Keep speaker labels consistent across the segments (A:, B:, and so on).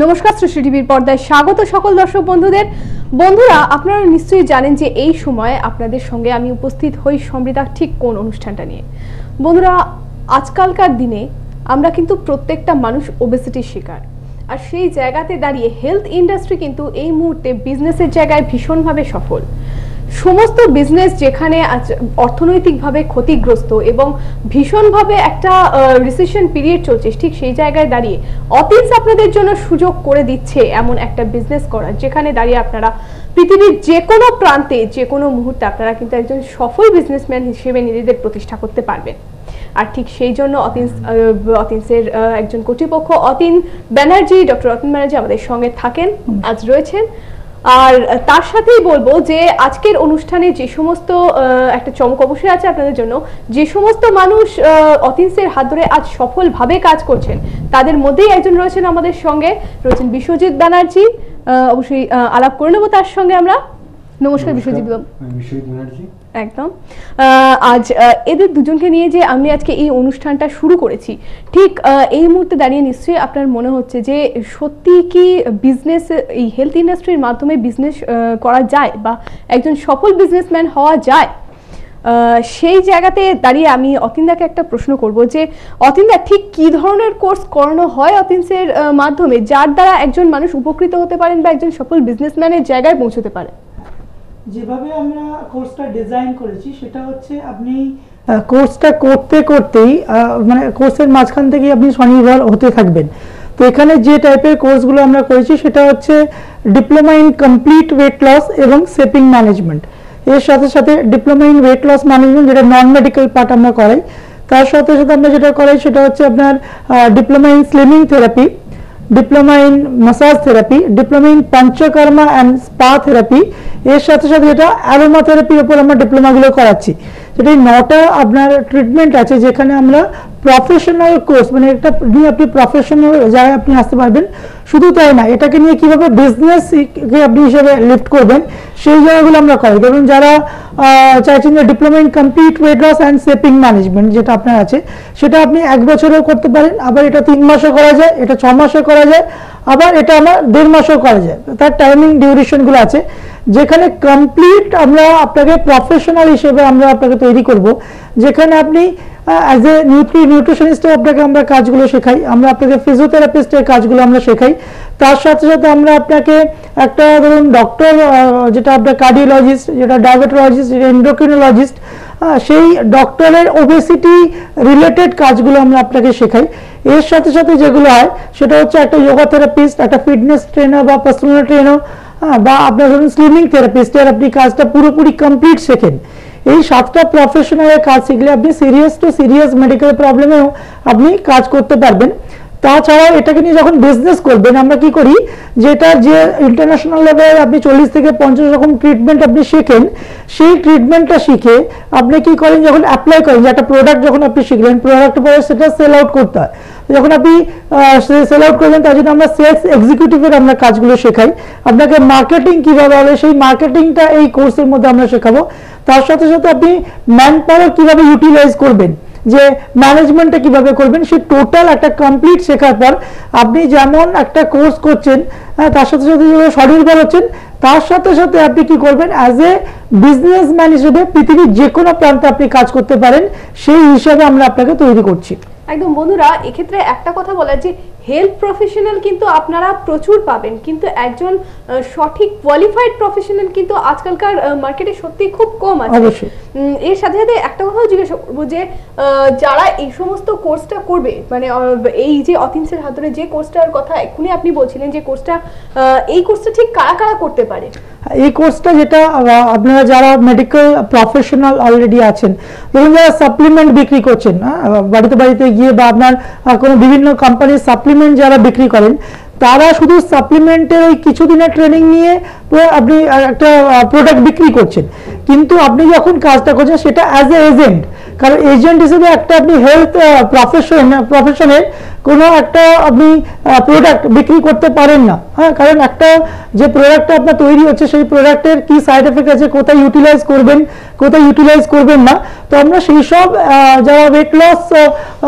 A: নমস্কার সৃষ্টি টিভির পর্দায় স্বাগত সকল দর্শক বন্ধুদের। বন্ধুরা, আপনারা নিশ্চয়ই জানেন যে এই সময় আপনাদের সঙ্গে আমি উপস্থিত হই সমৃদ্ধা ঠিক কোন অনুষ্ঠানটা নিয়ে। বন্ধুরা, আজকালকার দিনে আমরা কিন্তু প্রত্যেকটা মানুষ ওবেসিটির শিকার। আর সেই জায়গাতে দাঁড়িয়ে হেলথ ইন্ডাস্ট্রি কিন্তু এই মুহূর্তে বিজনেসের জায়গায় ভীষণভাবে সফল। সমস্ত বিজনেস যেখানে অর্থনৈতিকভাবে ক্ষতিগ্রস্ত এবং ভীষণভাবে একটা রিসেশন পিরিয়ড চলছে, ঠিক সেই জায়গায় দাঁড়িয়ে অতিন্স আপনাদের জন্য সুযোগ করে দিচ্ছে এমন একটা বিজনেস করার, যেখানে দাঁড়িয়ে আপনারা পৃথিবীর যে কোনো প্রান্তে যে কোনো মুহূর্তে আপনারা কিন্তু একজন সফল বিজনেসম্যান হিসেবে নিজেদের প্রতিষ্ঠা করতে পারবেন। আর ঠিক সেই জন্য অতীন অতীন্সের একজন কর্তৃপক্ষ অতীন ব্যানার্জি, ডক্টর অতীন ব্যানার্জি আমাদের সঙ্গে থাকেন, আজ রয়েছেন। আর তার সাথেই বলব যে আজকের অনুষ্ঠানে যে সমস্ত একটা চমক অবশ্যই আছে আপনাদের জন্য যে সমস্ত মানুষ অতিনসের হাত ধরে আজ সফলভাবে কাজ করছেন তাদের মধ্যেই একজন রয়েছেন আমাদের সঙ্গে রয়েছেন বিশ্বজিৎ ব্যানার্জি অবশ্যই আলাপ করে নেব তার সঙ্গে আমরা। নমস্কার বিশ্বজিৎ বাবু।
B: বিশ্বজিৎ ব্যানার্জি।
A: একদম। আজ এদের দুজনকে নিয়ে যে আমি আজকে এই অনুষ্ঠানটা শুরু করেছি, ঠিক এই মুহূর্তে দাঁড়িয়ে নিশ্চয়ই আপনার মনে হচ্ছে যে সত্যি কি বিজনেস এই হেলথ ইন্ডাস্ট্রির মাধ্যমে বিজনেস করা যায় বা একজন সফল বিজনেসম্যান হওয়া যায়? সেই জায়গাতে দাঁড়িয়ে আমি অতীন্দাকে একটা প্রশ্ন করব যে, অতীন্দা ঠিক কি ধরনের কোর্স করানো হয় অতীন্সের মাধ্যমে, যার দ্বারা একজন মানুষ উপকৃত হতে পারেন বা একজন সফল বিজনেসম্যানের জায়গায় পৌঁছতে পারে?
C: যেভাবে আমরা কোর্সটা ডিজাইন করেছি, সেটা হচ্ছে আপনি কোর্সটা করতে করতেই মানে কোর্সের মাঝখান থেকেই আপনি স্বনির্ভর হতে থাকবেন। তো এখানে যে টাইপের কোর্সগুলো আমরা করেছি, সেটা হচ্ছে diploma in complete weight loss এবং সেপিং ম্যানেজমেন্ট এর সাথে সাথে diploma in weight loss management যেটা নন মেডিকেল পার্ট আমরা করাই, তার সাথে সাথে আমরা যেটা করাই, সেটা হচ্ছে আপনার diploma in slimming therapy diploma in massage therapy diploma in panchakarma and spa therapy এর সাথে সাথে যেটা অ্যারোমা থেরাপির উপর আমরা ডিপ্লোমাগুলো করাচ্ছি। সেটা এই নটা আপনার ট্রিটমেন্ট আছে যেখানে আমরা প্রফেশনাল কোর্স মানে একটা নিয়ে আপনি প্রফেশনাল জায়গায় আপনি আসতে পারবেন। শুধু তাই না, এটাকে নিয়ে কীভাবে বিজনেস আপনি হিসেবে লিফট করবেন, সেই জায়গাগুলো আমরা করাই। ধরুন যারা চাইছেন যে diploma in complete weight loss and shaping management যেটা আপনার আছে, সেটা আপনি এক বছরেও করতে পারেন, আবার এটা তিন মাসও করা যায়, এটা ছ মাসও করা যায়, আবার এটা আমার দেড় মাসও করা যায়। তার টাইমিং ডিউরেশনগুলো আছে। যেখানে কমপ্লিট আমরা আপনাকে প্রফেশনাল হিসেবে আমরা আপনাকে তৈরি করব, যেখানে আপনি অ্যাজ এ নিউট্রি নিউট্রিশনিস্টে আপনাকে আমরা কাজগুলো শেখাই, আমরা আপনাকে ফিজিওথেরাপিস্টের কাজগুলো আমরা শেখাই। তার সাথে সাথে আমরা আপনাকে একটা ধরুন ডক্টর যেটা আপনার কার্ডিওলজিস্ট যেটা ডায়াবেটোলজিস্ট যেটা এন্ডোক্রিনোলজিস্ট সেই ডক্টরের ওবেসিটি রিলেটেড কাজগুলো আমরা আপনাকে শেখাই। এর সাথে সাথে যেগুলো হয়, সেটা হচ্ছে একটা যোগা থেরাপিস্ট একটা ফিটনেস ট্রেনার বা পার্সোনাল ট্রেনার বা আপনার ধরুন স্লিমিং থেরাপিস্টের আপনি কাজটা পুরোপুরি কমপ্লিট শেখেন। এই সাতটা প্রফেশনালের কাজ শিখলে আপনি সিরিয়াস টু সিরিয়াস মেডিকেল প্রবলেমেও আপনি কাজ করতে পারবেন তাছাড়া এটাকে নিয়ে যখন বিজনেস করবেন, আমরা কি করি? যেটা যে ইন্টারন্যাশনাল লেভেলে আপনি চল্লিশ থেকে পঞ্চাশ রকম ট্রিটমেন্ট আপনি শেখেন, সেই ট্রিটমেন্টটা শিখে আপনি কি করেন? যখন অ্যাপ্লাই করেন, যে একটা প্রোডাক্ট যখন আপনি শিখলেন প্রোডাক্ট পরে সেটা সেল আউট করতে হয়। যখন আপনি সেল আউট করবেন তার জন্য আমরা সেলস এক্সিকিউটিভের আমরা কাজগুলো শেখাই। আপনাকে মার্কেটিং কীভাবে হবে, সেই মার্কেটিংটা এই কোর্সের মধ্যে আমরা শেখাবো। তার সাথে সাথে আপনি ম্যান পাওয়ার কীভাবে ইউটিলাইজ করবেন যে ম্যানেজমেন্টটা কীভাবে করবেন সে টোটাল একটা কমপ্লিট শেখার পর আপনি যেমন একটা কোর্স করছেন তার সাথে সাথে স্বনির্ভর হচ্ছেন তার সাথে সাথে আপনি কি করবেন অ্যাজ এ বিজনেসম্যান হিসেবে পৃথিবীর যে কোনো প্রান্তে আপনি কাজ করতে পারেন সেই হিসাবে আমরা আপনাকে তৈরি করছি।
A: একদম বন্ধুরা এক্ষেত্রে একটা কথা বলা যে হেলথ প্রফেশনাল কিন্তু আপনারা প্রচুর পাবেন কিন্তু একজন সঠিক কোয়ালিফাইড প্রফেশনাল কিন্তু আজকালকার মার্কেটে সত্যি খুব কম আছে। এর সাথে সাথে একটা কথাও জিজ্ঞাসা করব যে যারা এই সমস্ত কোর্সটা করবে মানে এই যে অতিন্সের হাত ধরে যে কোর্সটার কথা এক্ষুনি আপনি বলছিলেন যে কোর্সটা এই কোর্সটা ঠিক কারা কারা করতে পারে?
C: এই কোর্সটা যেটা আপনারা যারা মেডিকেল প্রফেশনাল অলরেডি আছেন ধরুন যারা সাপ্লিমেন্ট বিক্রি করছেন হ্যাঁ, বাড়িতে বাড়িতে গিয়ে বা আপনার কোনো বিভিন্ন কোম্পানির সাপ্লিমেন্ট যারা বিক্রি করেন তারা শুধু সাপ্লিমেন্টের ওই কিছুদিনের ট্রেনিং নিয়ে আপনি একটা প্রোডাক্ট বিক্রি করছেন। কিন্তু আপনি যখন কাজটা করছেন, সেটা অ্যাজ এ এজেন্ট কারণ এজেন্ট হিসেবে একটা আপনি হেলথ প্রফেশন প্রফেশনের কোনো একটা আপনি প্রোডাক্ট বিক্রি করতে পারেন না। হ্যাঁ কারণ একটা যে প্রোডাক্টটা আপনার তৈরি হচ্ছে সেই প্রোডাক্টের কি সাইড এফেক্ট আছে কোথায় ইউটিলাইজ করবেন কোথায় ইউটিলাইজ করবেন না। তো আমরা সেই সব যারা ওয়েট লস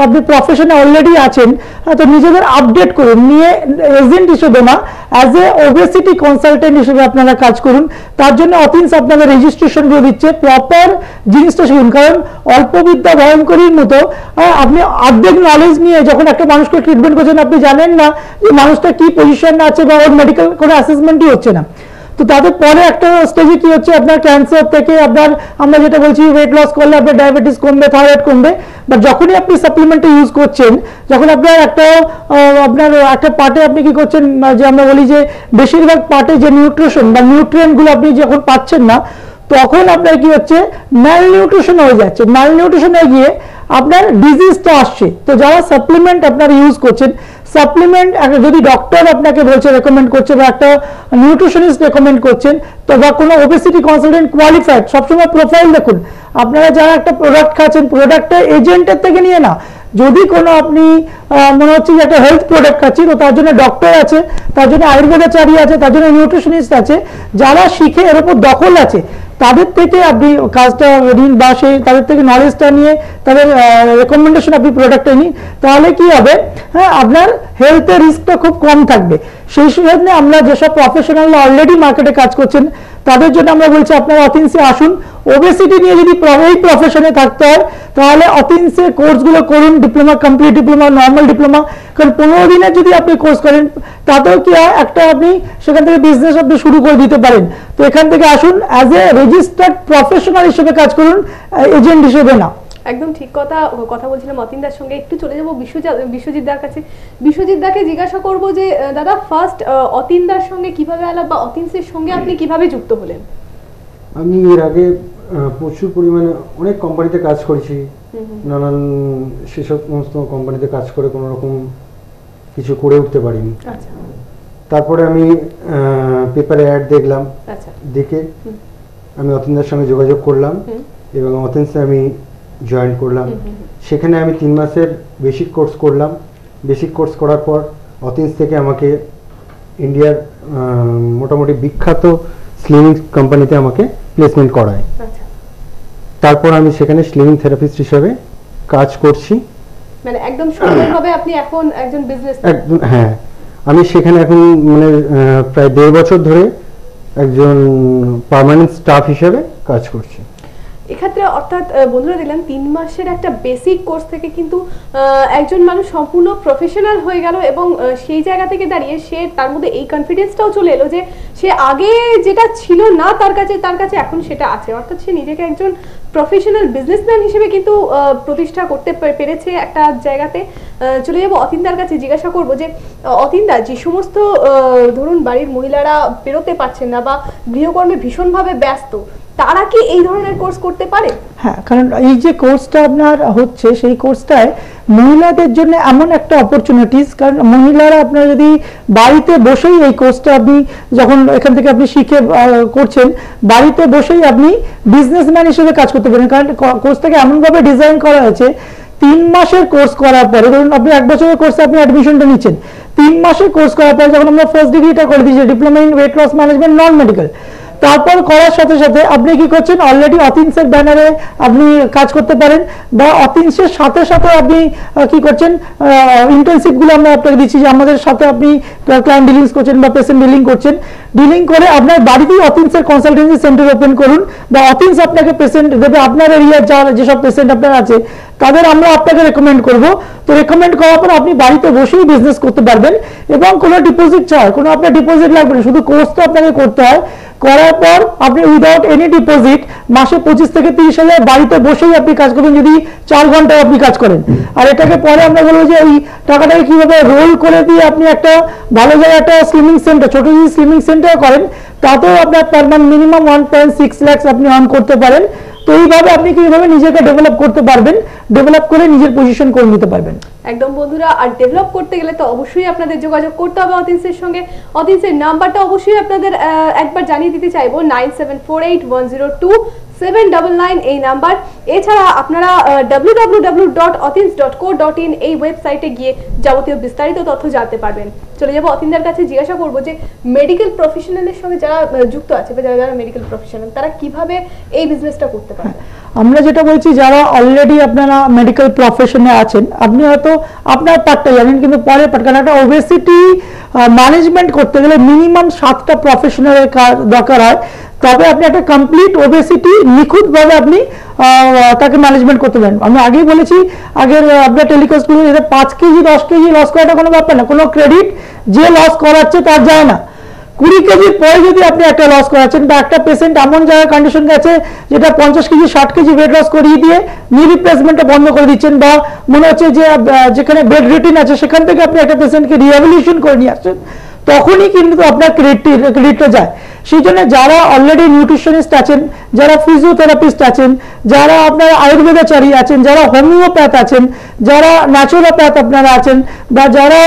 C: আপনি প্রফেশনে অলরেডি আছেন আহ, তো নিজেদের আপডেট করুন। নিয়ে এজেন্ট হিসেবে না অ্যাজ এ ওবেসিটি কনসালটেন্ট হিসেবে আপনারা কাজ করুন। তার জন্য অথিন্স আপনাদের রেজিস্ট্রেশন করে দিচ্ছে প্রপার জিনিসটা শিখুন। কারণ অল্প বিদ্যা ভয়ঙ্করীর মতো আহ, আপনি অর্ধেক নলেজ নিয়ে যখন একটা মানুষকে ট্রিটমেন্ট করছেন আপনি জানেন না যে মানুষটা কি পজিশন আছে বা ওর মেডিকেল কোনো অ্যাসেসমেন্টই হচ্ছে না। তো তাদের পরে একটা স্টেজে কি হচ্ছে? আপনার ক্যান্সার থেকে আপনার, আমরা যেটা বলছি ওয়েট লস করলে আপনার ডায়াবেটিস কমবে থাইরয়েড কমবে। বাট যখনই আপনি সাপ্লিমেন্টে ইউজ করছেন, যখন আপনার একটা আপনার একটা পার্টে আপনি কি করছেন, যে আমরা বলি যে বেশিরভাগ পার্টে যে নিউট্রিশন বা নিউট্রিয়েন্টগুলো আপনি যখন পাচ্ছেন না তখন আপনার কি হচ্ছে? ম্যাল নিউট্রিশন হয়ে যাচ্ছে। ম্যাল নিউট্রিশন গিয়ে আপনার ডিজিজটা আসছে। তো যারা সাপ্লিমেন্ট আপনারা ইউজ করছেন সাপ্লিমেন্ট যদি ডক্টর আপনাকে বলছে রেকমেন্ড করছে বা একটা নিউট্রিশনিস্ট রেকমেন্ড করছেন, তো বা কোনো ওবেসিটি কনসালটেন্ট কোয়ালিফাইড সবসময় প্রোফাইল দেখুন। আপনারা যারা একটা প্রোডাক্ট খাচ্ছেন প্রোডাক্টটা এজেন্টের থেকে নিয়ে না। যদি কোনো আপনি মনে হচ্ছে যে একটা হেলথ প্রোডাক্ট খাচ্ছি তো তার জন্য ডক্টর আছে, তার জন্য আয়ুর্বেদাচারী আছে, তার জন্য নিউট্রিশনিস্ট আছে, যারা শিখে এর উপর দখল আছে তাদের থেকে আপনি কাজটা ঋণ বা সেই তাদের থেকে নলেজটা নিয়ে তাদের রেকমেন্ডেশন আপনি প্রোডাক্টটা নিন, তাহলে কি হবে? হ্যাঁ আপনার হেলথের রিস্কটা খুব কম থাকবে। সেই জন্য আমরা যেসব প্রফেশনাল অলরেডি মার্কেটে কাজ করছেন, তাদের জন্য আমরা বলছি আপনারা অথিন্সে আসুন। ওবেসিটি নিয়ে যদি এই প্রফেশনে থাকতে হয়, তাহলে অথিন্সে কোর্সগুলো করুন diploma complete diploma normal diploma কারণ পনেরো দিনের যদি আপনি কোর্স করেন, তাতেও কি হয়, একটা আপনি সেখান থেকে বিজনেস আপনি শুরু করে দিতে পারেন। তো এখান থেকে আসুন অ্যাজ এ রেজিস্টার্ড প্রফেশনাল হিসেবে কাজ করুন এজেন্ট হিসেবে না।
A: একদম ঠিক কথা কথা বলছিলাম অতীনদার সঙ্গে। একটু চলে যাব বিশ্বজিৎ দার কাছে। বিশ্বজিৎ দাকে জিজ্ঞাসা করব যে দাদা ফার্স্ট অতীনদার সঙ্গে কীভাবে আলাপ বা অতীন্সের সঙ্গে আপনি কীভাবে যুক্ত হলেন?
B: আমি এর আগে প্রচুর পরিমাণে অনেক কোম্পানিতে কাজ করেছি। নানান সেসব সমস্ত কোম্পানিতে কাজ করে কোনো রকম কিছু করে উঠতে পারিনি।
A: আচ্ছা।
B: তারপরে আমি পেপারে অ্যাড দেখলাম।
A: আচ্ছা।
B: দেখে। আমি অতীনদার সঙ্গে যোগাযোগ করলাম এবং অতীনসে আমি জয়েন করলাম। সেখানে আমি তিন মাসের বেসিক কোর্স করলাম। বেসিক কোর্স করার পর অতীন্স থেকে আমাকে ইন্ডিয়ার মোটামুটি বিখ্যাত স্লিমিং কোম্পানিতে আমাকে প্লেসমেন্ট করায়।
A: আচ্ছা।
B: তারপর আমি সেখানে স্লিমিং থেরাপিস্ট হিসাবে কাজ করছি।
A: মানে একদম সুন্দরভাবে আপনি এখন একজন বিজনেস
B: একদম হ্যাঁ। আমি সেখানে এখন মানে প্রায় দেড় বছর ধরে একজন পার্মানেন্ট স্টাফ হিসেবে কাজ করছি।
A: এক্ষেত্রে অর্থাৎ বন্ধুরা দিলেন তিন মাসের একটা বেসিক কোর্স থেকে কিন্তু একজন মানুষ সম্পূর্ণ প্রফেশনাল হয়ে গেল এবং সেই জায়গা থেকে দাঁড়িয়ে সে তার মধ্যে এই কনফিডেন্সটাও চলে এলো যে সে আগে যেটা ছিল না তার কাছে তার কাছে এখন সেটা আছে। অর্থাৎ সে নিজেকে একজন প্রফেশনাল বিজনেসম্যান হিসেবে কিন্তু প্রতিষ্ঠা করতে পেরেছে একটা জায়গাতে। চলে যাব অতীনদার কাছে, জিজ্ঞাসা করব যে, অতীনদা, যে সমস্ত ধরুন বাড়ির মহিলারা বেরোতে পারছেন না বা গৃহকর্মে ভীষণভাবে ব্যস্ত তারা কি এই ধরনের কোর্স করতে পারে?
C: হ্যাঁ কারণ এই যে কোর্সটা আপনার হচ্ছে, সেই কোর্সটায় মহিলাদের জন্য এমন একটা অপরচুনিটিস কারণ মহিলারা আপনার যদি বাড়িতে বসেই এই কোর্সটা আপনি যখন এখান থেকে আপনি শিখে করছেন, বাড়িতে বসেই আপনি বিজনেসম্যান হিসেবে কাজ করতে পারেন। কারণ কোর্সটাকে এমনভাবে ডিজাইন করা হয়েছে, তিন মাসের কোর্স করার পরে, ধরুন আপনি এক বছরের কোর্সে আপনি অ্যাডমিশনটা নিচ্ছেন, তিন মাসের কোর্স করার পরে যখন আমরা ফার্স্ট ডিগ্রিটা করে দিয়েছি diploma in weight loss management non medical তারপর করার সাথে সাথে আপনি কি করছেন? অলরেডি অথিন্সের ব্যানারে আপনি কাজ করতে পারেন বা অথিন্সের সাথে সাথে আপনি কি করছেন? ইন্টার্নশিপগুলো আমরা আপনাকে দিচ্ছি যে আমাদের সাথে আপনি ক্লায়েন্ট ডিলিংস করছেন বা পেশেন্ট ডিলিং করছেন। ডিলিং করে আপনার বাড়িতেই অথিন্সের কনসালটেন্সি সেন্টার ওপেন করুন বা অথিন্স আপনাকে পেশেন্ট দেবে। আপনার এরিয়ার যা, যেসব পেশেন্ট আপনার আছে, তাদের আমরা আপনাকে রেকমেন্ড করব। তো রেকমেন্ড করার পর আপনি বাড়িতে বসেই বিজনেস করতে পারবেন এবং কোনো ডিপোজিট ছাড়, কোনো আপনার ডিপোজিট লাগবে না। শুধু কোর্স তো আপনাকে করতে হয়। করার পর আপনি উইদাউট এনি ডিপোজিট মাসে পঁচিশ থেকে তিরিশ হাজার বাড়িতে বসেই আপনি কাজ করবেন, যদি চার ঘন্টায় আপনি কাজ করেন। আর এটাকে পরে আমরা বলব যে এই টাকাটাকে কীভাবে রোল করে দিয়ে আপনি একটা ভালো জায়গায় একটা সুইমিং সেন্টার ছোটো যদি স্লিমিং সেন্টার করেন, তাতেও আপনার per month minimum one point six lakhs আপনি আর্ন করতে পারেন। তো এইভাবে আপনি কীভাবে নিজেকে ডেভেলপ করতে পারবেন ডেভেলপ করে নিজের পজিশন করে নিতে পারবেন।
A: একদম বন্ধুরা, আর ডেভেলপ করতে গেলে তো অবশ্যই আপনাদের যোগাযোগ করতে হবে অতিন্সের সঙ্গে। অতিন্সের নাম্বারটা অবশ্যই আপনাদের একবার জানিয়ে দিতে চাইব, nine seven four eight one zero two. তারা কীভাবে এই বিজনেসটা করতে পারবে?
C: আমরা যেটা বলছি, যারা অলরেডি আপনারা মেডিকেল প্রফেশনে আছেন, আপনি হয়তো আপনার পার্টটা জানেন, কিন্তু পরের পার্ট কারণ একটা ওবেসিটি ম্যানেজমেন্ট করতে গেলে মিনিমাম সাতটা প্রফেশনালের দরকার হয়। তবে আপনি একটা কমপ্লিট ওবেসিটি নিখুঁতভাবে আপনি তাকে ম্যানেজমেন্ট করতে পারেন। আমি আগেই বলেছি, আগের আপনার টেলিকাস্টগুলো এটা পাঁচ কেজি, দশ কেজি লস করাটা কোনো ব্যাপার না। কোনো ক্রেডিট যে লস করাচ্ছে তার যায় না। কুড়ি কেজির পরে যদি আপনি একটা লস করাচ্ছেন বা একটা পেশেন্ট এমন জায়গায় কন্ডিশন গেছে, যেটা পঞ্চাশ কেজি, ষাট কেজি বেড লস করিয়ে দিয়ে নি রিপ্লেসমেন্টটা বন্ধ করে দিচ্ছেন বা মনে হচ্ছে যে যেখানে বেড রিটিন আছে, সেখান থেকে আপনি একটা পেশেন্টকে রিহ্যাবিলিটেশন করে নিয়ে আসছেন। তখনই কিন্তু আপনার ক্রেডিট ক্রেডিটটা যায়। সেই জন্য যারা অলরেডি নিউট্রিশনিস্ট আছেন, যারা ফিজিওথেরাপিস্ট আছেন, যারা আপনার আয়ুর্বেদাচারী আছেন, যারা হোমিওপ্যাথ আছেন, যারা ন্যাচুরোপ্যাথ আপনারা আছেন, বা যারা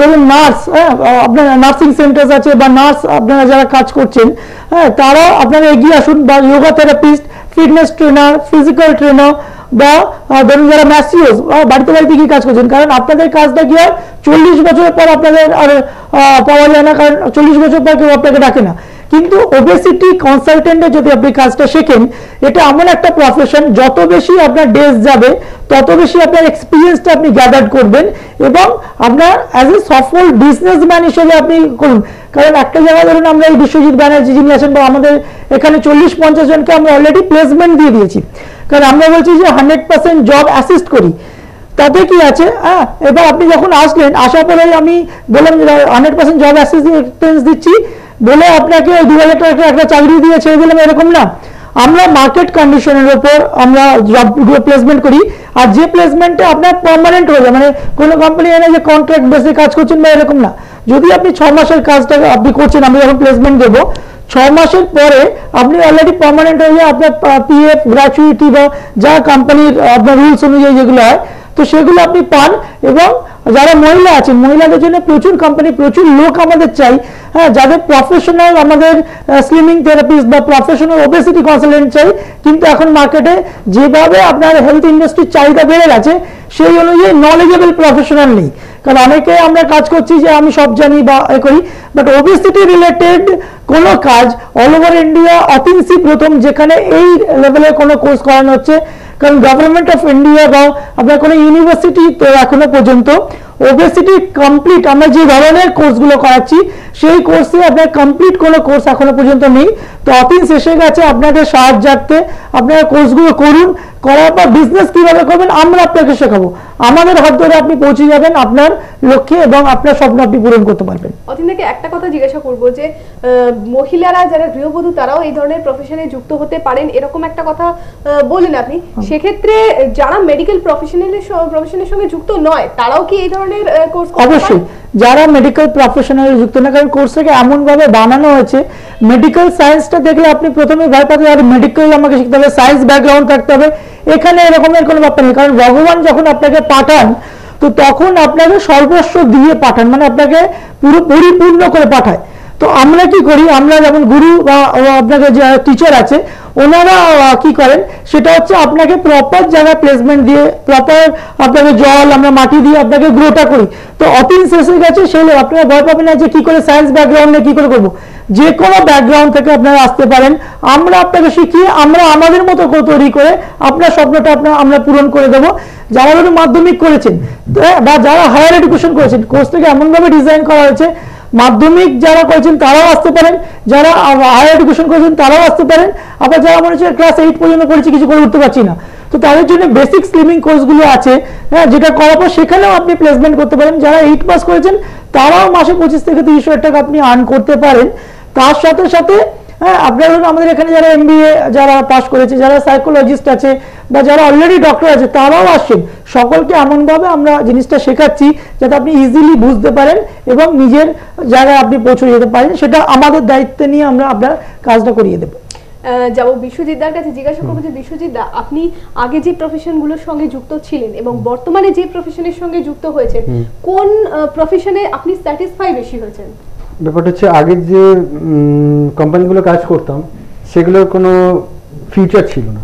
C: ধরুন নার্স হ্যাঁ আপনার নার্সিং সেন্টার্স আছে, বা নার্স আপনারা যারা কাজ করছেন হ্যাঁ তারা আপনারা এগিয়ে আসুন, বা yoga therapist fitness trainer physical trainer বা আহ, ধরুন যারা ম্যাসিওস বাড়িতে বাড়িতে গিয়ে কাজ করছেন। কারণ আপনাদের কাজটা কি হয়? চল্লিশ বছরের পর আপনাদের আর আহ, পাওয়া যায় না। কারণ চল্লিশ বছর পর কেউ আপনাকে ডাকে না। কিন্তু ওবেসিটি কনসালটেন্টে যদি আপনি কাজটা শেখেন, এটা এমন একটা প্রফেশন যত বেশি আপনার ডেজ যাবে, তত বেশি আপনার এক্সপিরিয়েন্সটা আপনি গ্যাদার করবেন এবং আপনার অ্যাজ এ সফল বিজনেসম্যান হিসেবে আপনি করুন। কারণ একটা জায়গায় ধরুন আমরা এই বিশ্বজিৎ ব্যানার্জি যিনি আছেন বা আমাদের এখানে চল্লিশ পঞ্চাশ জনকে আমরা অলরেডি প্লেসমেন্ট দিয়ে দিয়েছি। কারণ আমরা বলছি যে হান্ড্রেড পার্সেন্ট জব অ্যাসিস্ট করি। তাতে কি আছে? হ্যাঁ এবার আপনি যখন আসলেন, আসার পরে আমি বললাম হান্ড্রেড পার্সেন্ট জব অ্যাসিস্টেন্স দিচ্ছি। বলে আপনাকে ওই দু হাজার টাকা একটা চাকরি দিয়ে ছেড়ে এরকম না। আমরা মার্কেট কন্ডিশনের ওপর আমরা জব প্লেসমেন্ট করি, আর যে প্লেসমেন্টে আপনার পার্মানেন্ট হয়ে যায় মানে কোনো কোম্পানি এনে যে কন্ট্রাক্ট বেসে কাজ করছেন বা এরকম না। যদি আপনি ছ মাসের কাজটা আপনি করছেন, আমি যখন প্লেসমেন্ট দেবো, ছ মাসের পরে আপনি অলরেডি পার্মানেন্ট হয়ে যায় আপনার পিএফ গ্র্যাচুইটি বা যা কোম্পানির আপনার রুলস অনুযায়ী যেগুলো হয় তো সেগুলো আপনি পান এবং যারা মহিলা আছেন, মহিলাদের জন্য প্রচুর কোম্পানি প্রচুর লোক আমাদের চাই। হ্যাঁ যাদের প্রফেশনাল আমাদের স্লিমিং থেরাপিস্ট বা প্রফেশনাল ওবেসিটি কনসালটেন্ট চাই, কিন্তু এখন মার্কেটে যেভাবে আপনার হেলথ ইন্ডাস্ট্রির চাহিদা বেড়ে গেছে, সেই অনুযায়ী নলেজেবল প্রফেশনাল নেই। কারণ অনেকে আমরা কাজ করছি যে আমি সব জানি বা এ করি বাট ওবেসিটি রিলেটেড কোনো কাজ অল ওভার ইন্ডিয়া অতিনসি প্রথম যেখানে এই লেভেলের কোনো কোর্স করানো হচ্ছে কারণ গভর্নমেন্ট অফ ইন্ডিয়া বা আপনার কোনো ইউনিভার্সিটি তো এখনও পর্যন্ত ওবেসিটি কমপ্লিট আমরা যে ধরনের কোর্সগুলো করাচ্ছি সেই কোর্সে আপনার কমপ্লিট কোনো কোর্স এখনও পর্যন্ত নেই। তো অতিন শেষে গেছে আপনাদের সাহায্যার্থে আপনারা কোর্সগুলো করুন করার পর বিজনেস কীভাবে করবেন আমরা আপনাকে শেখাবো। আমাদের হাত ধরে আপনি পৌঁছে যাবেন আপনার লক্ষ্যে এবং আপনার স্বপ্ন আপনি পূরণ করতে পারবেন।
A: অতীনদাকে একটা কথা জিজ্ঞাসা করব যে মহিলারা যারা গৃহবধূ তারাও এই ধরনের প্রফেশনে যুক্ত হতে পারেন? এরকম একটা কথা আহ, বললেন আপনি। সেক্ষেত্রে যারা মেডিকেল প্রফেশনালের প্রফেশনের সঙ্গে যুক্ত নয় তারাও কি এই ধরনের কোর্স
C: অবশ্যই। যারা মেডিকেল প্রফেশনাল যুক্ত না, কারণ কোর্সটাকে এমন ভাবে বানানো হয়েছে মেডিকেল সায়েন্সটা দেখলে আপনি প্রথমে ভয় পাতে আর মেডিকেল আমাকে শিখতে হবে সায়েন্স ব্যাকগ্রাউন্ড থাকতে হবে। এখানে এরকমের কোনো ব্যাপার নেই, কারণ ভগবান যখন আপনাকে পাঠান, তো তখন আপনাকে সর্বস্ব দিয়ে পাঠান মানে আপনাকে পুরো পরিপূর্ণ করে পাঠায়। তো আমরা কি করি? আমরা যেমন গুরু বা আপনাকে যে টিচার আছে, ওনারা কি করেন? সেটা হচ্ছে আপনাকে প্রপার জায়গায় প্লেসমেন্ট দিয়ে প্রপার আপনাকে জল, আমরা মাটি দিয়ে আপনাকে গ্রোটা করি। তো অতিন শেষে গেছে সেই আপনারা ভয় পাবেন না যে কি করে সায়েন্স ব্যাকগ্রাউন্ডে কি করে করব। যে কোনো ব্যাকগ্রাউন্ড থেকে আপনারা আসতে পারেন। আমরা আপনাকে শিখিয়ে, আমরা আমাদের মতো তৈরি করে আপনার স্বপ্নটা আপনার, আমরা পূরণ করে দেবো। যারা ধরুন মাধ্যমিক করেছেন বা যারা হায়ার এডুকেশন করেছেন কোর্সটাকে এমনভাবে ডিজাইন করা হয়েছে মাধ্যমিক যারা করেছেন, তারাও আসতে পারেন। যারা হায়ার এডুকেশন করেছেন, তারাও আসতে পারেন। আবার যারা মনে হচ্ছে ক্লাস এইট পর্যন্ত করেছি, কিছু করে উঠতে পারছি না। তো তাদের জন্য বেসিক স্লিমিং কোর্সগুলো আছে। হ্যাঁ যেটা করার পর সেখানেও আপনি প্লেসমেন্ট করতে পারেন। যারা এইট পাস করেছেন, তারাও মাসে পঁচিশ থেকে তিরিশ হাজার টাকা আপনি আর্ন করতে পারেন। তার সাথে সাথে হ্যাঁ আপনারা ধরুন আমাদের এখানে যারা এমবিএ যারা পাস করেছে যারা সাইকোলজিস্ট আছে বা যারা অলরেডি ডক্টর আছে তারাও আসছেন। সকলকে এমনভাবে আমরা জিনিসটা শেখাচ্ছি যাতে আপনি ইজিলি বুঝতে পারেন এবং নিজের জায়গায় আপনি পৌঁছে যেতে পারেন। সেটা আমাদের দায়িত্ব নিয়ে আমরা আপনার কাজটা করিয়ে দেবো।
A: আহ, যাব বিশ্বজিৎদার কাছে জিজ্ঞাসা করব যে বিশ্বজিৎ দা আপনি আগে যে প্রফেশনগুলোর সঙ্গে যুক্ত ছিলেন এবং বর্তমানে যে প্রফেশনের সঙ্গে যুক্ত হয়েছেন কোন প্রফেশনে আপনি স্যাটিসফাই বেশি হয়েছেন?
B: ব্যাপারটা হচ্ছে আগের যে কোম্পানিগুলো কাজ করতাম সেগুলোর কোনো ফিউচার ছিল না।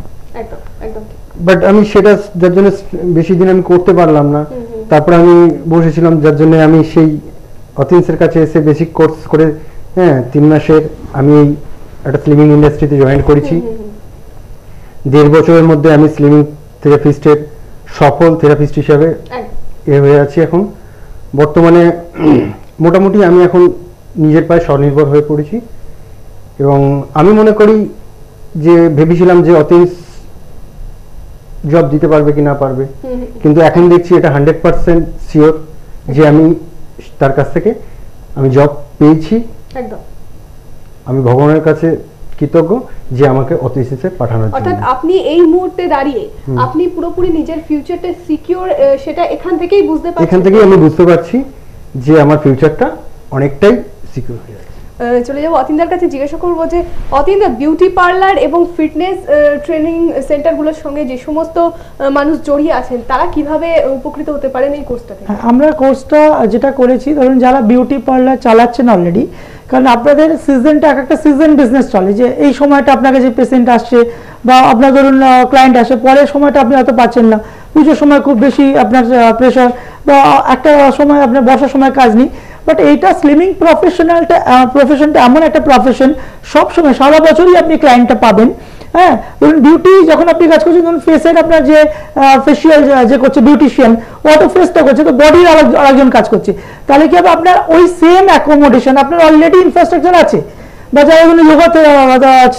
B: বাট আমি সেটা যার জন্য বেশি দিন আমি করতে পারলাম না। তারপর আমি বসেছিলাম যার জন্য আমি সেই অথিন্সের কাছে এসে বেসিক কোর্স করে হ্যাঁ তিন মাসের আমি এই একটা স্লিমিং ইন্ডাস্ট্রিতে জয়েন করেছি। দেড় বছরের মধ্যে আমি স্লিমিং থেরাপিস্টের সফল থেরাপিস্ট হিসাবে এ হয়ে আছি এখন বর্তমানে মোটামুটি আমি এখন নিজের পায়ে স্বনির্ভর হয়ে পড়েছি। এবং আমি মনে করি যে ভেবেছিলাম যে অতীশ জব দিতে পারবে কি না পারবে। কিন্তু এখন দেখছি এটা হান্ড্রেড পার্সেন্ট শিওর যে আমি তার কাছ থেকে আমি জব পেয়েছি।
A: একদম।
B: আমি ভগবানের কাছে কৃতজ্ঞ যে আমাকে অতীশে পাঠানোর
A: অর্থাৎ আপনি এই মুহূর্তে দাঁড়িয়ে আপনি পুরোপুরি নিজের ফিউচারটা সিকিউর সেটা এখান থেকেই বুঝতে পারছেন।
B: এখান থেকেই আমি বুঝতে পারছি যে আমার ফিউচারটা অনেকটাই সিকিউর হয়ে
A: চলে যাব অতীন্দার কাছে জিজ্ঞাসা করব যে অতীন্দা বিউটি পার্লার এবং ফিটনেস ট্রেনিং সেন্টারগুলোর সঙ্গে যে সমস্ত মানুষ জড়িয়ে আছেন তারা কীভাবে উপকৃত হতে পারেন এই কোর্সটা থেকে?
C: হ্যাঁ, আমরা কোর্সটা যেটা করেছি ধরুন যারা বিউটি পার্লার চালাচ্ছেন অলরেডি কারণ আপনাদের সিজনটা এক একটা সিজন বিজনেস চলে যে এই সময়টা আপনাকে যে পেশেন্ট আসছে বা আপনার ধরুন ক্লায়েন্ট আসে পরের সময়টা আপনি হয়তো পাচ্ছেন না। পুজোর সময় খুব বেশি আপনার প্রেশার বা একটা সময় আপনার বর্ষার সময় কাজ নেই। বাট এইটা স্লিমিং প্রফেশনালটা প্রফেশনটা এমন একটা প্রফেশন সবসময়, সারা বছরই আপনি ক্লায়েন্টটা পাবেন। হ্যাঁ ধরুন বিউটি যখন আপনি কাজ করছেন, ধরুন ফেসের আপনার যে ফেসিয়াল যে করছে বিউটিশিয়ান তো ফেসটা করছে, তো বডির আরেকজন কাজ করছে। তাহলে কি হবে? আপনার ওই সেম অ্যাকোমোডেশন আপনার অলরেডি ইনফ্রাস্ট্রাকচার আছে। বা যারা এগুলো যোগা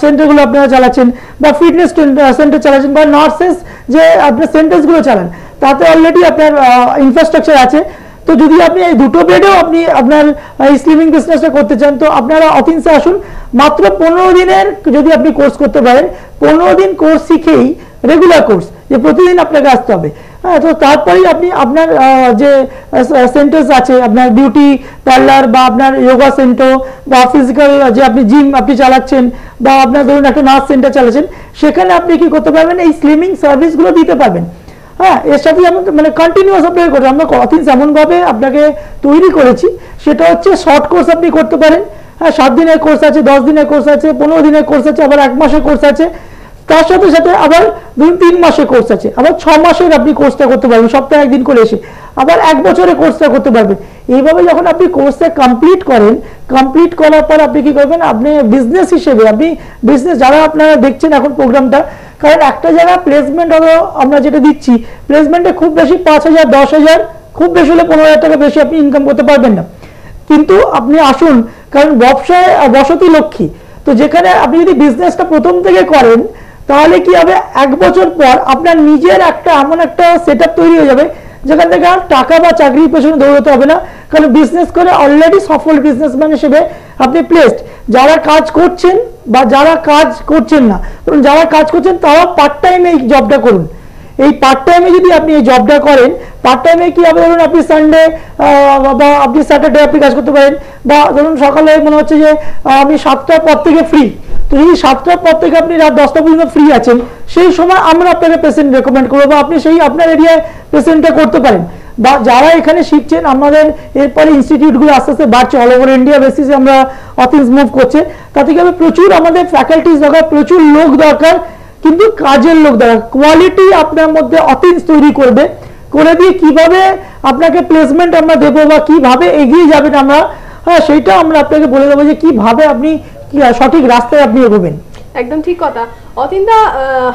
C: সেন্টারগুলো আপনারা চালাচ্ছেন, বা ফিটনেস সেন্টার চালাচ্ছেন, বা নার্সেস যে আপনার সেন্টার্সগুলো চালান, তাতে অলরেডি আপনার ইনফ্রাস্ট্রাকচার আছে। তো যদি আপনি এই দুটো বেডেও আপনি আপনার স্লিমিং বিজনেসটা করতে চান, তো আপনারা অতিনসে আসুন। মাত্র পনেরো দিনের যদি আপনি কোর্স করতে পারেন, পনেরো দিন কোর্স শিখেই রেগুলার কোর্স যে প্রতিদিন আপনাকে আসতে হবে। হ্যাঁ তো তারপরেই আপনি আপনার যে সেন্টার্স আছে, আপনার বিউটি পার্লার বা আপনার যোগা সেন্টার বা ফিজিক্যাল যে আপনি জিম আপনি চালাচ্ছেন বা আপনার ধরুন একটা নার্স সেন্টার চালাচ্ছেন, সেখানে আপনি কি করতে পারবেন? এই স্লিমিং সার্ভিসগুলো দিতে পারবেন। হ্যাঁ এর সাথে মানে কন্টিনিউয়াস আপনাকে করতে আমরা কদিন এমনভাবে আপনাকে তৈরি করেছি, সেটা হচ্ছে শর্ট কোর্স আপনি করতে পারেন। হ্যাঁ সাত দিনের কোর্স আছে, দশ দিনের কোর্স আছে, পনেরো দিনের কোর্স আছে, আবার এক মাসের কোর্স আছে। তার সাথে সাথে আবার ধরুন তিন মাসের কোর্স আছে। আবার ছ মাসের আপনি কোর্সটা করতে পারবেন, সপ্তাহে একদিন করে এসে। আবার এক বছরের কোর্সটা করতে পারবেন। এইভাবে যখন আপনি কোর্সটা কমপ্লিট করেন কমপ্লিট করার পর আপনি কি করবেন? আপনি বিজনেস হিসেবে, আপনি বিজনেস যারা আপনারা দেখছেন এখন প্রোগ্রামটা কারণ একটা জায়গা প্লেসমেন্ট হলো, আমরা যেটা দিচ্ছি প্লেসমেন্টে খুব বেশি পাঁচ হাজার, দশ হাজার, খুব বেশি হলে পনেরো হাজার টাকা বেশি আপনি ইনকাম করতে পারবেন না। কিন্তু আপনি আসুন, কারণ ব্যবসায় বসতি লক্ষ্মী। তো যেখানে আপনি যদি বিজনেসটা প্রথম থেকে করেন, তাহলে কি হবে? এক বছর পর আপনার নিজের একটা এমন একটা সেট তৈরি হয়ে যাবে যেখান থেকে আর টাকা বা চাকরির পেছনে দৌড়তে হবে না, কারণ বিজনেস করে অলরেডি সফল বিজনেসম্যান হিসেবে আপনি প্লেসড যারা কাজ করছেন বা যারা কাজ করছেন না, ধরুন যারা কাজ করছেন তারা পার্ট টাইম এই জবটা করুন। এই পার্ট টাইমে যদি আপনি এই জবটা করেন পার্ট টাইমে কি হবে? ধরুন আপনি সানডে বা আপনি স্যাটারডে আপনি কাজ করতে পারেন, বা ধরুন সকালে মনে হচ্ছে যে আমি সাতটার পর থেকে ফ্রি তো যদি সাতটার পর থেকে আপনি রাত দশটা পর্যন্ত ফ্রি আছেন। সেই সময় আমরা আপনাকে পেশেন্ট রেকমেন্ড করব বা আপনি সেই আপনার এরিয়ায় পেশেন্টটা করতে পারেন। বা যারা এখানে শিখছেন, আমাদের এরপরে ইনস্টিটিউটগুলো আস্তে আস্তে বাড়ছে। অল ওভার ইন্ডিয়া বেসিসে আমরা অফিস মুভ করছে। তাতে কি হবে? প্রচুর আমাদের ফ্যাকাল্টিস দরকার, প্রচুর লোক দরকার, কিন্তু কাজের লোক দরকার। কোয়ালিটি আপনার মধ্যে অথেন্স তৈরি করবে। করে দিয়ে কীভাবে আপনাকে প্লেসমেন্ট আমরা দেবো বা কীভাবে এগিয়ে যাবেন আমরা হ্যাঁ সেইটা আমরা আপনাকে বলে দেবো যে কীভাবে আপনি সঠিক রাস্তায় আপনি এগোবেন।
A: একদম ঠিক কথা। অতিন্দা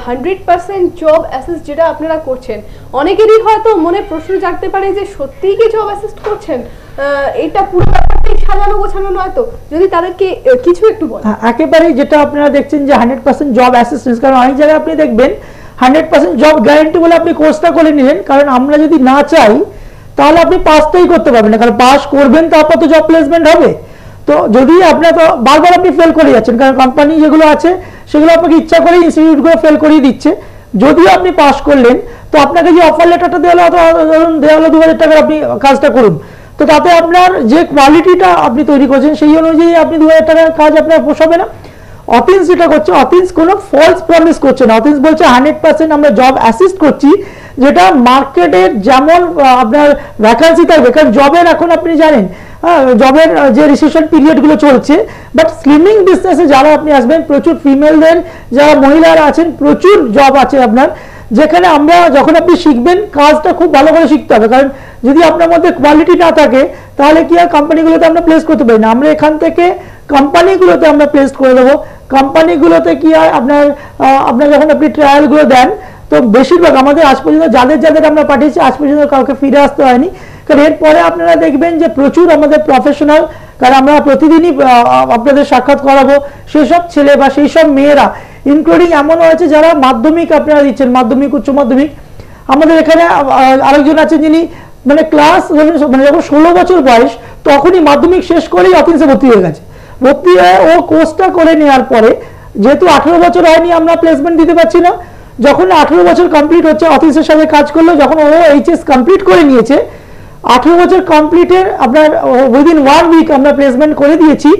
A: হান্ড্রেড পার্সেন্ট জব অ্যাসিস্ট যেটা আপনারা করছেন অনেকেরই হয়তো মনে প্রশ্ন জাগতে পারে যে সত্যিই কি জব অ্যাসিস্ট করছেন? এটা পুরো ব্যাপারটাই সাজানো গোছানো নয় তো? যদি তাদেরকে কিছু একটু বলেন।
C: একেবারেই যেটা আপনারা দেখছেন যে হান্ড্রেড পার্সেন্ট জব অ্যাসিস্ট্যান্স কারণ অনেক জায়গায় আপনি দেখবেন হান্ড্রেড পার্সেন্ট জব গ্যারেন্টি বলে আপনি কোর্সটা করে নিলেন কারণ আমরা যদি না চাই তাহলে আপনি পাসটাই করতে পারবেন না কারণ পাস করবেন তারপর তো জব প্লেসমেন্ট হবে। তো যদি আপনার তো বারবার আপনি ফেল করে যাচ্ছেন, কারণ কোম্পানি যেগুলো আছে, সেগুলো আপনাকে ইচ্ছা করে ইনস্টিটিউটগুলো ফেল করিয়ে দিচ্ছে। যদিও আপনি পাস করলেন, তো আপনাকে যে অফার লেটারটা দেওয়া হলো ধরুন দেওয়া হলো দু হাজার টাকার আপনি কাজটা করুন, তো তাতে আপনার যে কোয়ালিটিটা আপনি তৈরি করছেন, সেই অনুযায়ী আপনি দু হাজার টাকার কাজ আপনার পোষাবে না। অথিন্স যেটা করছে অথিন্স কোনো ফলস প্রমিস করছে না। অথিন্স বলছে হান্ড্রেড পার্সেন্ট আমরা জব অ্যাসিস্ট করছি, যেটা মার্কেটের যেমন আপনার ভ্যাকান্সি থাকবে, কারণ জবের এখন আপনি জানেন জবের যে রিসেশন পিরিয়ডগুলো চলছে বাট স্লিমিং বিজনেসে যারা আপনি আসবেন, প্রচুর ফিমেলদের যারা মহিলারা আছেন, প্রচুর জব আছে আপনার, যেখানে আমরা যখন আপনি শিখবেন, কাজটা খুব ভালো করে শিখতে হবে। কারণ যদি আপনার মধ্যে কোয়ালিটি না থাকে, তাহলে কি আর কোম্পানিগুলোতে আমরা প্লেস করতে পারি না। আমরা এখান থেকে কোম্পানিগুলোতে আমরা প্লেস করে দেবো। কোম্পানিগুলোতে কি হয় আপনার আপনার যখন আপনি ট্রায়ালগুলো দেন, তো বেশিরভাগ আমাদের আজ পর্যন্ত যাদের যাদের আমরা পাঠিয়েছি, আজ পর্যন্ত কাউকে ফিরে আসতে হয়নি। কারণ এরপরে আপনারা দেখবেন যে প্রচুর আমাদের প্রফেশনাল কারণ আমরা প্রতিদিনই আপনাদের সাক্ষাৎ করাবো। ছেলে বা সেই সব মেয়েরা ইনক্লুডিং যারা মাধ্যমিক আপনারা দিচ্ছেন, মাধ্যমিক, উচ্চ মাধ্যমিক। আমাদের এখানে আরেকজন আছেন যিনি মানে ক্লাস মানে যখন ষোলো বছর বয়স, তখনই মাধ্যমিক শেষ করেই অফিসে ভর্তি হয়ে গেছে। ভর্তি হয়ে ও কোর্সটা করে নেওয়ার পরে, যেহেতু আঠেরো বছর হয়নি, আমরা প্লেসমেন্ট দিতে পারছি না। যখন আঠেরো বছর কমপ্লিট হচ্ছে অফিসের সাথে কাজ করল, যখন ও এইচএস কমপ্লিট করে নিয়েছে আঠেরো বছর কমপ্লিটের আপনার উইদিন ওয়ান উইক আমরা প্লেসমেন্ট করে দিয়েছি।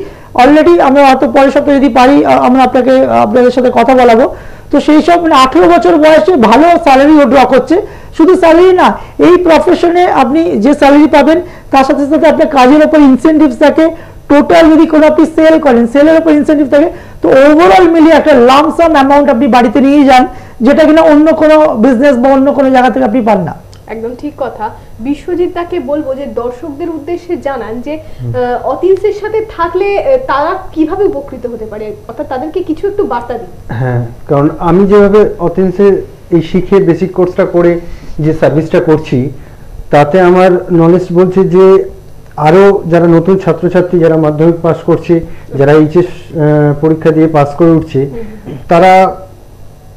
C: অলরেডি আমরা হয়তো পরের সপ্তাহে যদি পারি আমরা আপনাকে, আপনাদের সাথে কথা বলাবো। তো সেই সব মানে আঠেরো বছর বয়সে ভালো স্যালারি ও ড্র করছে শুধু স্যালারি না, এই প্রফেশনে আপনি যে স্যালারি পাবেন, তার সাথে সাথে আপনার কাজের ওপর ইনসেন্টিভস থাকে। টোটাল যদি কোনো আপনি সেল করেন সেলের উপর ইনসেন্টিভ থাকে, তো ওভারঅল মিলিয়ে একটা লামসাম অ্যামাউন্ট আপনি বাড়িতে নিয়ে যান, যেটা কিনা অন্য কোনো বিজনেস বা অন্য কোনো জায়গা থেকে আপনি পান না।
A: একদম ঠিক কথা। বিশ্বজিৎ তাকে বলব যে দর্শকদের উদ্দেশ্যে জানান যে আহ, অতীন্সের সাথে থাকলে তারা কীভাবে উপকৃত হতে পারে? অর্থাৎ তাদেরকে কিছু একটু বার্তা দিন।
B: হ্যাঁ কারণ আমি যেভাবে অথেন্সে এই শিখে বেসিক কোর্সটা করে যে সার্ভিসটা করছি তাতে আমার নলেজ বলছে যে আরও যারা নতুন ছাত্রছাত্রী যারা মাধ্যমিক পাস করছে যারা এইচএস পরীক্ষা দিয়ে পাস করে উঠছে তারা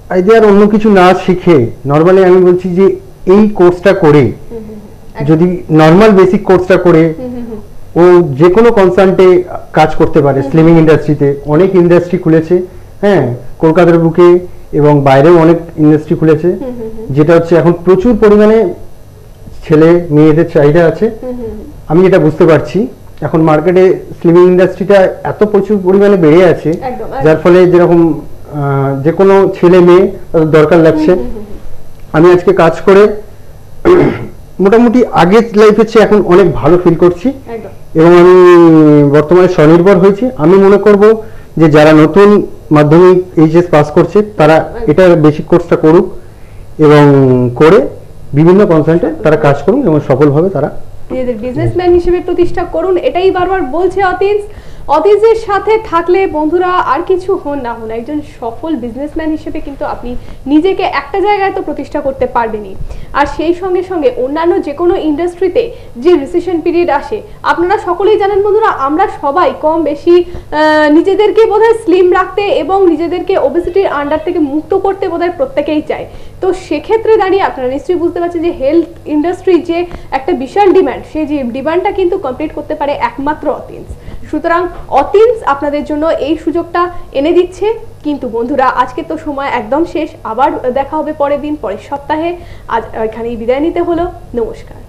B: আইডিয়ার অন্য কিছু না শিখে নর্মালি আমি বলছি যে এই কোর্সটা করে যদি নর্মাল বেসিক কোর্সটা করে ও যে কোনো কনসার্টে কাজ করতে পারে স্লিমিং ইন্ডাস্ট্রিতে অনেক ইন্ডাস্ট্রি খুলেছে হ্যাঁ কলকাতার বুকে এবং বাইরেও অনেক ইন্ডাস্ট্রি খুলেছে যেটা হচ্ছে এখন প্রচুর পরিমাণে ছেলে মেয়েদের চাহিদা আছে। আমি যেটা বুঝতে পারছি। এখন মার্কেটে স্লিমিং ইন্ডাস্ট্রিটা এত প্রচুর পরিমাণে বেড়ে আছে। যার ফলে যেরকম যে কোনো ছেলে মেয়ে দরকার লাগছে। আমি আজকে কাজ করে মোটামুটি আগের লাইফের চেয়ে এখন অনেক ভালো ফিল করছি। এবং আমি বর্তমানে স্বনির্ভর হয়েছি। আমি মনে করব যে যারা নতুন মাধ্যমিক এইচএস পাস করছে তারা এটা বেসিক কোর্সটা করুক এবং করে বিভিন্ন কনসার্টে তারা কাজ করুক এবং সফলভাবে তারা
A: নিজেদের বিজনেসম্যান হিসেবে প্রতিষ্ঠা করুন এটাই বারবার বলছে অতীন্স অতীন্সের সাথে থাকলে বন্ধুরা আর কিছু হন না হন, একজন সফল বিজনেসম্যান হিসেবে কিন্তু আপনি নিজেকে একটা জায়গায় তো প্রতিষ্ঠা করতে পারবেনই। আর সেই সঙ্গে সঙ্গে অন্যান্য যে কোনো ইন্ডাস্ট্রিতে যে রিসেশন পিরিয়ড আসে, আপনারা সকলেই জানেন বন্ধুরা, আমরা সবাই কম বেশি নিজেদেরকে বোধহয় স্লিম রাখতে এবং নিজেদেরকে ওবেসিটির আন্ডার থেকে মুক্ত করতে বোধহয় প্রত্যেকেই চায়। তো সেক্ষেত্রে দাঁড়িয়ে আপনারা নিশ্চয়ই বুঝতে পারছেন যে হেলথ ইন্ডাস্ট্রি যে একটা বিশাল ডিমান্ড সেই যে ডিমান্ডটা কিন্তু কমপ্লিট করতে পারে একমাত্র অতিন্স সুতরাং অতিন্স আপনাদের জন্য এই সুযোগটা এনে দিচ্ছে। কিন্তু বন্ধুরা, আজকে তো সময় একদম শেষ। আবার দেখা হবে পরের দিন, পরের সপ্তাহে। আজ এখানেই বিদায় নিতে হলো। নমস্কার।